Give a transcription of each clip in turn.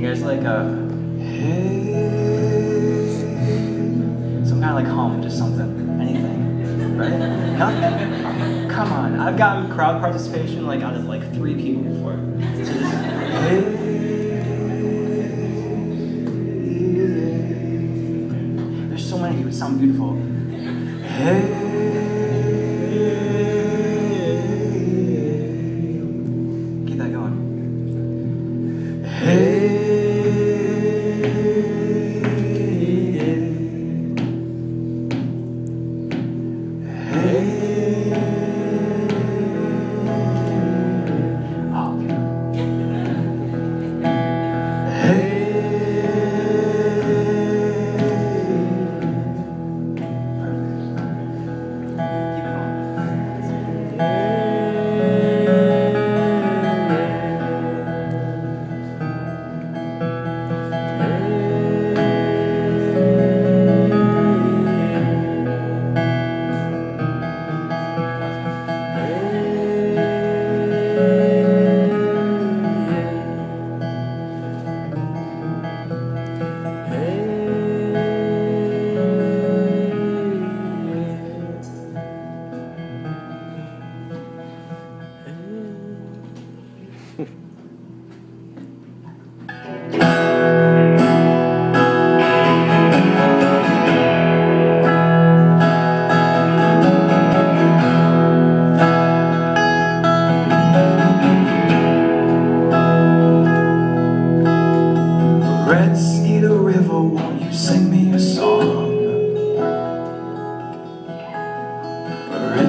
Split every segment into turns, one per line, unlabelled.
there's like a some kind of like hum, just something, anything, right? Nothing. Come on, I've gotten crowd participation like out of like three people before. There's so many. Would sound beautiful.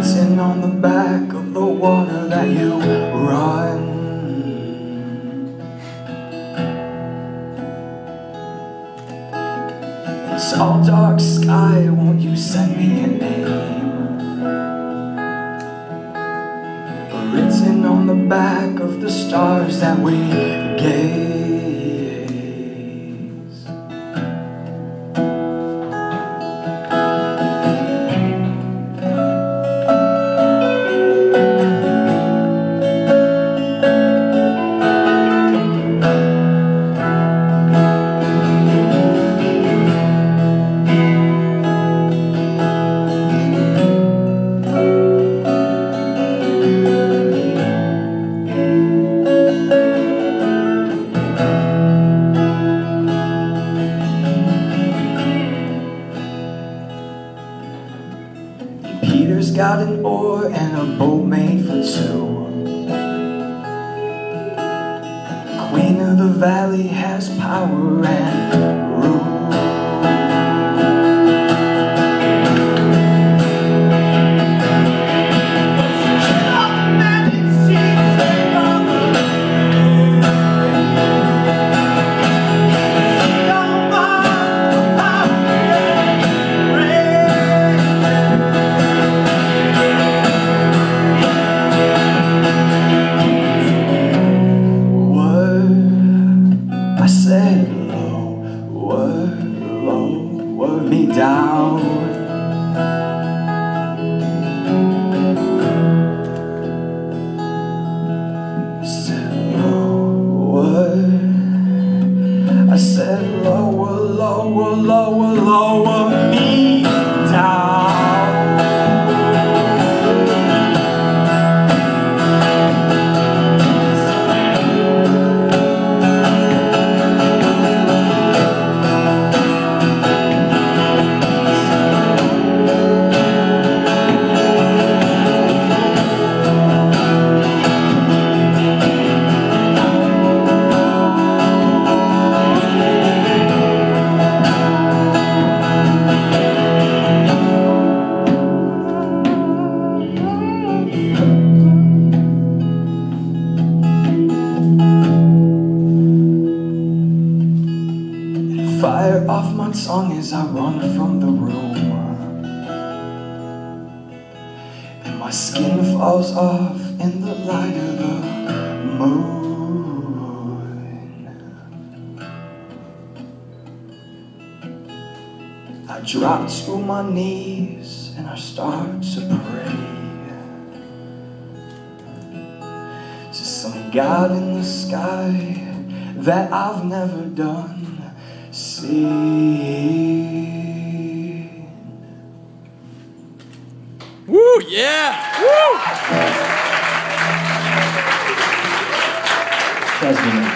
Written on the back of the water that you run. This all dark sky, won't you send me a name? Written on the back of the stars that we an oar and a boat made for two. Queen of the valley has power and rule. Me down. Said low, word, I said lower, lower, lower, lower me My tongue as I run from the room. And my skin falls off in the light of the moon. I drop to my knees and I start to pray to some God in the sky that I've never done. See.
Woo, yeah! Woo!